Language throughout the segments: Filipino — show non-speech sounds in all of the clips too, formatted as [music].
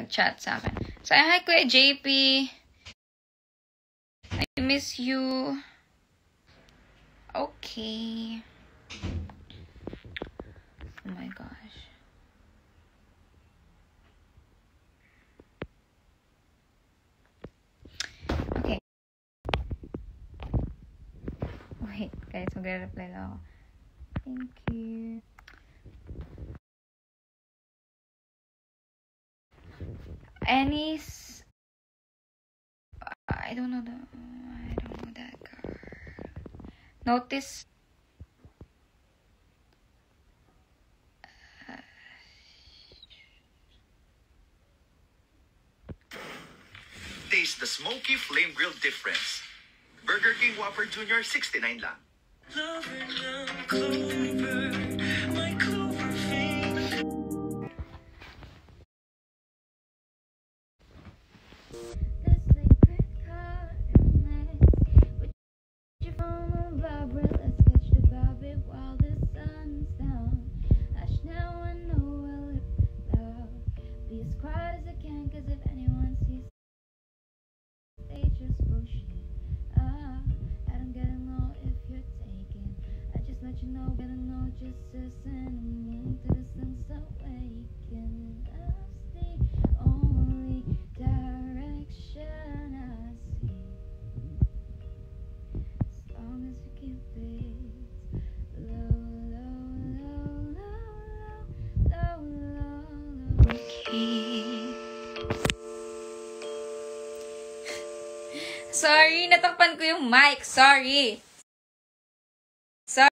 nag-chat sa akin. So, hi Kuya JP. I miss you. Okay. Oh my gosh. Okay. Wait, guys, magre-reply lang ako. Thank you. Any s- I don't know the I don't know that card. Notice Taste the smoky flame grilled difference. Burger King Whopper Jr. 69 lang. I. Sorry, natakpan ko yung mic. Sorry.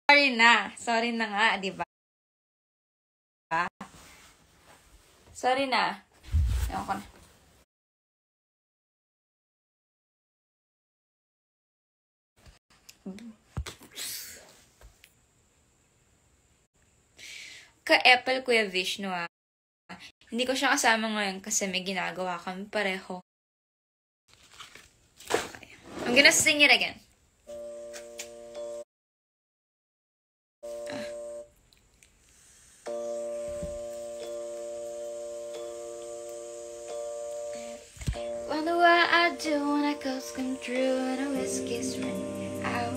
Sorry na. Sorry na nga, di ba? Sorry na. Ewan ko na. Ka-Apple Kuya Vishnu ah. Hindi ko siya kasama ngayon kasi may ginagawa kami pareho. Okay. I'm gonna sing it again. Come true and the whiskey's running out.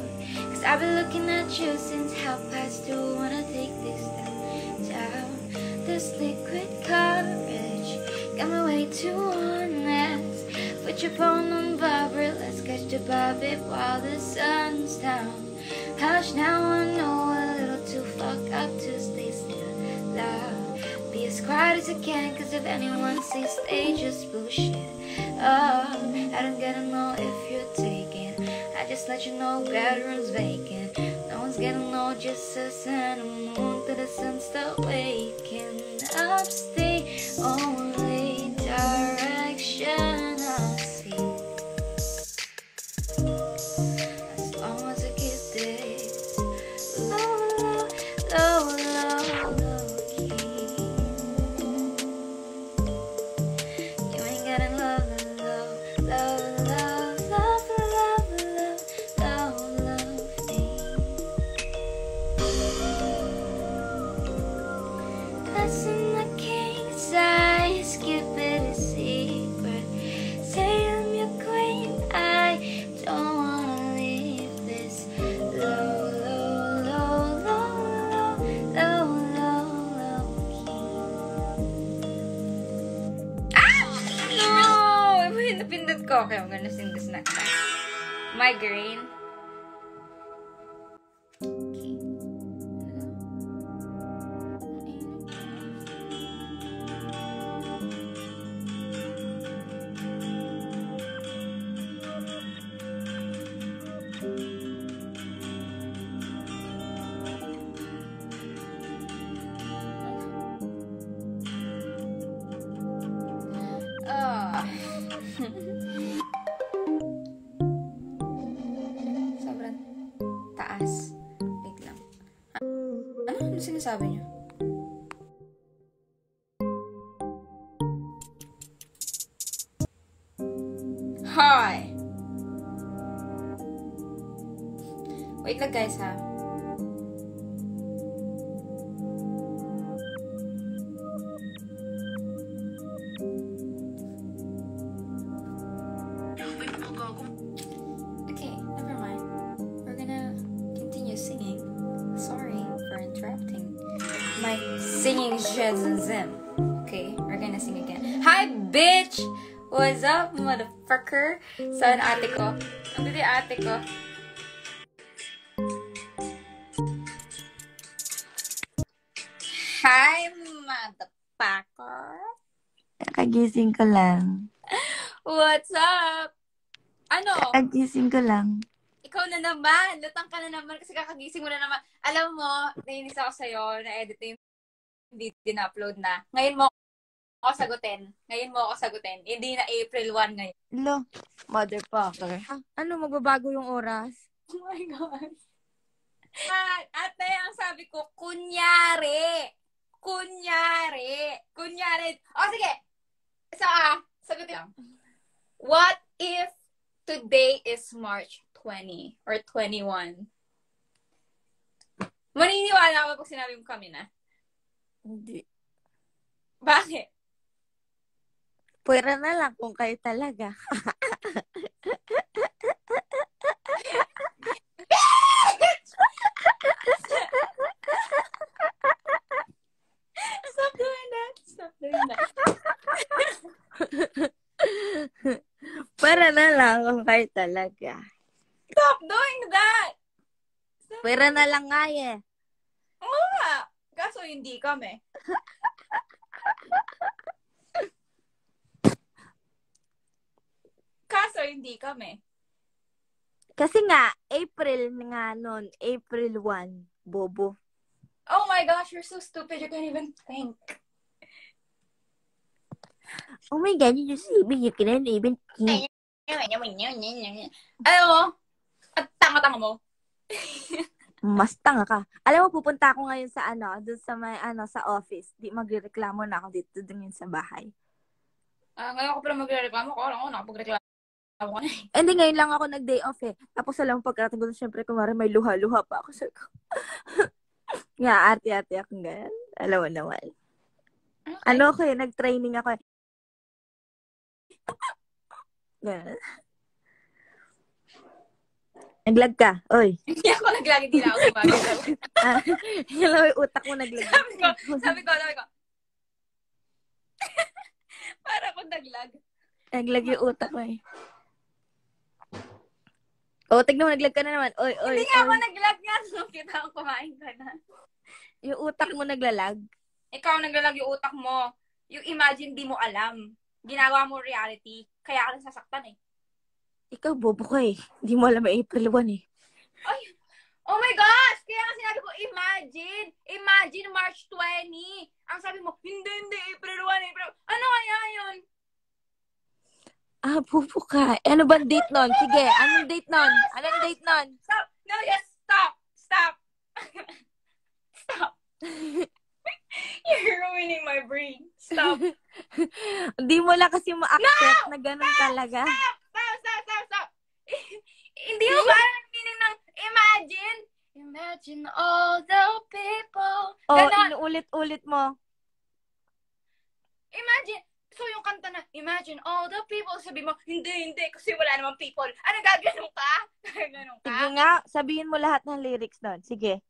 Cause I've been looking at you since half past two Wanna take this down. down. This liquid courage got me way too honest. Put your phone on vibrate, let's catch the vibe while the sun's down. Hush now, I know a little too fucked up to stay still loud. Be as quiet as you can, cause if anyone sees, they just bullshit. Oh, I don't gotta know if you're taken. I just let you know bedroom's vacant. No one's gonna know just us and a moon to the sun's still waking. Up's the only direction Okay, I'm gonna sing this next time. Migraine. Sinasabi niyo? Hi! Wait lang guys ha. Shazam. Okay, we're gonna sing again. Hi, bitch! What's up, motherfucker? Saan ate ko? Ano di ate ko? Hi, motherfucker! Kagising ko lang. What's up? Ano? Kagising ko lang. Ikaw na naman. Lutang ka na naman kasi kakagising mo na naman. Alam mo, nainis ako sa'yo, na-edit yung hindi din-upload na. Ngayon mo ako sagutin. Ngayon mo ako sagutin. Hindi na April 1 ngayon. Lo, motherfucker. Ano, magbabago yung oras? [laughs] Oh my God. At, ate, ang sabi ko, kunyari. Kunyari. Kunyari. O, sige. Sa, ah, sagutin lang. What if today is March 20 or 21? Maniniwala ako pag sinabi mo kami na. Hindi. Bakit? Pwera na lang kung kayo talaga. Stop doing that. Stop doing that. Pwera na lang kung kayo talaga. Stop doing that. Stop. Pwera na lang nga eh. Kaso hindi kami. Kaso hindi kami. Kasi nga, April nga nun. April 1. Bobo. Oh my gosh, you're so stupid. You can't even think. Oh my God, you just even, you cannot even think. Alam mo, at tanga-tanga mo. [laughs] Mas tanga ka. Alam mo, pupunta ako ngayon sa ano, doon sa may, ano, sa office. Di magreklamo na ako dito yun sa bahay. Ah, ngayon ako pala magre-reklamo ko. Alam ko, nakapag-reklamo ko na eh. Hindi, ngayon lang ako nag-day off eh. Tapos alam mo, pagkarating ko doon, syempre, kumari may luha-luha pa ako. Ko, [laughs] nga, ate-ate akong ganyan. Alam mo naman. Okay. Ano ako eh, nag-training ako eh. [laughs] Ganun. Naglag ka. Oy. [laughs] Hindi ako naglagi din ako gumagalaw. [laughs] Ah, yung utak mo naglag. sabi ko, sabi ko, sabi ko. [laughs] Para akong naglag. Naglag yung utak mo eh. O, tignan mo, naglag ka na naman. Oy, oy, Hindi nga ako naglag nga. So, kita ko kumain ka na. Yung utak mo naglalag. Ikaw naglalag yung utak mo. Yung imagine di mo alam. Ginawa mo reality. Kaya ka nasasaktan eh. Ikaw, bobo ka eh. Hindi mo alam April 1 eh. Ay! Oh my gosh! Kaya nga sinabi ko, imagine! Imagine March 20! Ang sabi mo, hindi, hindi, April 1, April Ano kaya yun? Ah, bobo ka. Eh, Ano ba date nun? Sige, anong date nun? Anong date nun? Stop! No, yes, stop! Stop! [laughs] stop! [laughs] You're ruining my brain. Stop! [laughs] Hindi mo lang kasi ma-accept na ganun talaga. Stop! Stop! Stop! Stop! [laughs] Hindi mo ba alam ang meaning ng imagine? Imagine all the people. O, Ganon. inuulit-ulit mo. Imagine, so yung kanta na, imagine all the people, sabi mo, hindi, hindi, kasi wala namang people. Ano, gaganon ka? [laughs] Gaganon ka? Sige nga, sabihin mo lahat ng lyrics nun. Sige.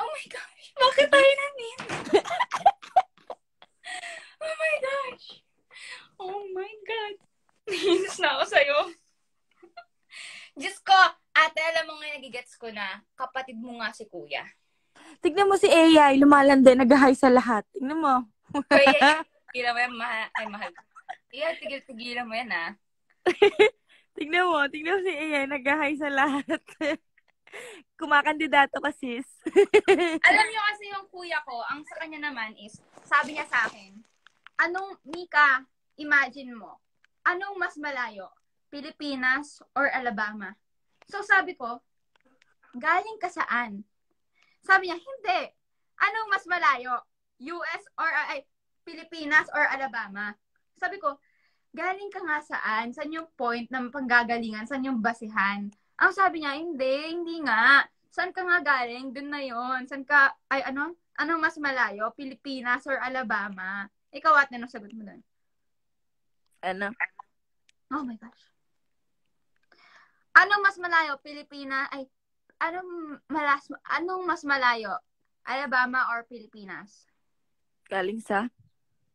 Oh my gosh, bakit tayo nandito? [laughs] oh my gosh. Oh my God. Nainis na ako sa'yo. Diyos ko, ate, alam mo nga nagigets ko na, kapatid mo nga si kuya. Tignan mo si AI, lumalande, nag-hi sa lahat. Tignan mo. Kuya, [laughs] tigilan mo yan, mahal. Ay, mahal. Iya, tigil-tigilan mo yan, ah. [laughs] Tignan mo, tignan mo si AI, nag-hi sa lahat. [laughs] Kumakandidato ka, sis. Alam niyo kasi yung kuya ko, ang sa kanya naman is, sabi niya sa akin, anong, Mika, imagine mo, anong mas malayo? Pilipinas or Alabama? So sabi ko, galing ka saan? Sabi niya, hindi. Anong mas malayo? US or, ay, Pilipinas or Alabama? Sabi ko, galing ka nga saan? Saan yung point ng panggagalingan? Saan yung basihan? Ang sabi niya, hindi, hindi nga. Saan ka nga galing? Doon na yon. Saan ka, ay ano? Ano mas malayo? Pilipinas or Alabama? Ikaw at anong sagot mo doon? Ano? Oh my gosh. Anong mas malayo? Pilipinas? Ay, anong, malas, anong mas malayo? Alabama or Pilipinas? Galing sa?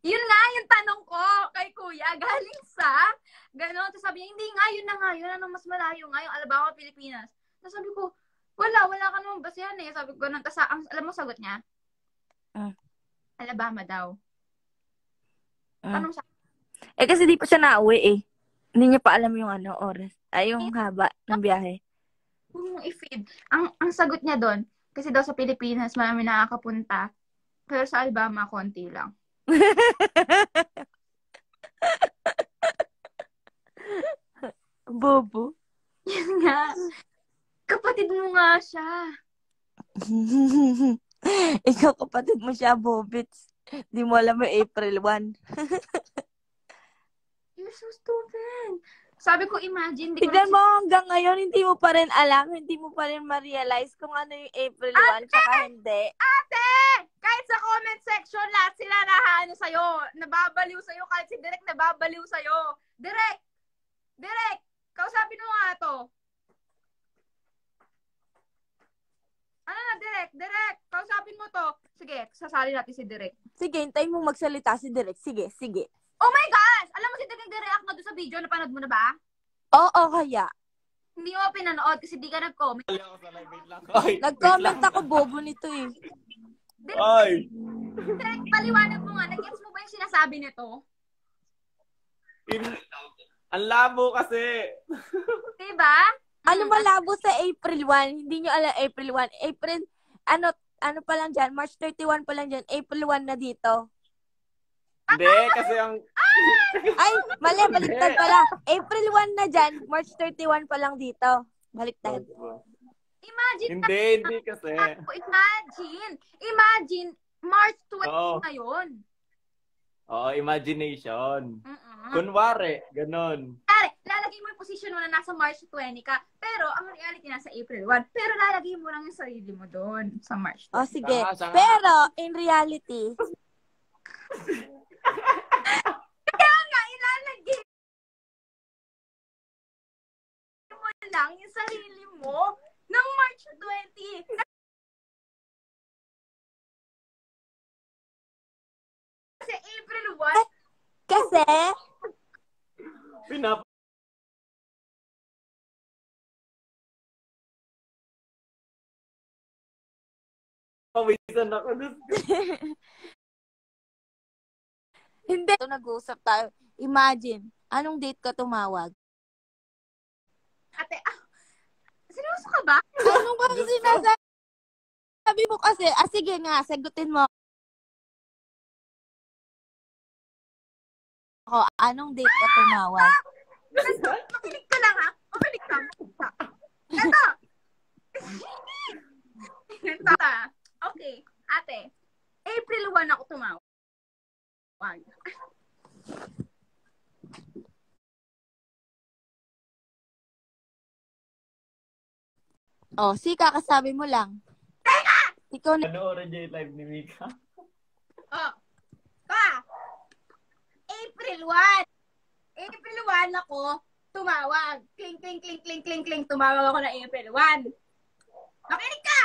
Yun nga, yung tanong ko kay kuya, [laughs] galing sa, gano'n. Tapos sabi niya, hindi nga, yun na nga, yun ano, mas malayo nga, yung Alabama, Pilipinas. Tapos sabi ko, wala, wala ka naman basihan eh. Sabi ko ganun. Tapos ang, alam mo sagot niya? Ah. Alabama daw. Ah. Tanong sa Eh, kasi di pa siya nauwi eh. Hindi niya pa alam yung ano, oras. Ay, yung haba ng biyahe. Mong i-feed. Ang, ang sagot niya doon, kasi daw sa Pilipinas, marami nakakapunta. Pero sa Alabama, konti lang. [laughs] Bobo. Yun nga. Kapatid mo nga siya. [laughs] Ikaw kapatid mo siya, Bobits. Di mo alam yung April 1. [laughs] You're so stupid. Sabi ko, imagine, di Tignan mo hanggang ngayon, hindi mo pa rin alam, hindi mo pa rin ma-realize kung ano yung April 1 tsaka hindi. Ate! Kahit sa comment section, lahat sila nahaano sa'yo. Nababaliw sa'yo. Kahit si Direk nababaliw sa'yo. Direk! Direk! Kausapin mo nga to. Ano na, Direk? Direk! Kausapin mo to. Sige, sasali natin si Direk. Sige, hintayin mo magsalita si Direk. Sige, sige. Oh my gosh! Direk nagre-react nga doon sa video. Napanood mo na ba? Oo, kaya. Hindi mo pinanood kasi di ka nag-comment. Ay, Nag-comment ako, bobo nito eh. Ay! Direk, paliwanag mo nga. Nag-gets mo ba yung sinasabi nito? In- ang labo kasi. [laughs] Diba? Ano malabo sa April 1? Hindi nyo alam April 1. April, ano, ano pa lang dyan? March 31 pa lang dyan. April 1 na dito. Hindi, kasi ang... Ay, mali, baliktad pala. April 1 na dyan. March 31 pa lang dito. Baliktad. Imagine Hindi, hindi kasi. Imagine. Imagine, March 20 Oo. ngayon. Oo, imagination. Mm-mm. Kunwari, ganon. Pare, lalagay mo yung position mo na nasa March 20 ka, pero ang reality nasa April 1. Pero lalagay mo lang yung sarili mo doon sa March 20. O, sige. Saka, saka. Pero, in reality, Kaya nga, ilalagay mo lang yung sarili mo ng March 20. Kasi April 1, kasi, Pinap... Pawisan ako. [laughs] Hindi. Ito nag-uusap tayo. Imagine, anong date ka tumawag? ate, ah, seryoso ka ba? [laughs] Anong bang sinasabi? Sabi mo kasi, ah sige nga, sagutin mo. Ako, anong date ka tumawag? Makinig ka lang ha. Makinig ka. Ito. [laughs] Ta. Okay. Ate. April 1 ako tumawag. Oh, si kakasabi mo lang. Ikaw na. Panoorin niyo yung live ni Mika. Oh. Pa. April 1. April 1 ako tumawag. Kling, kling, kling, kling, kling, kling. Tumawag ako na April 1. Makinig ka!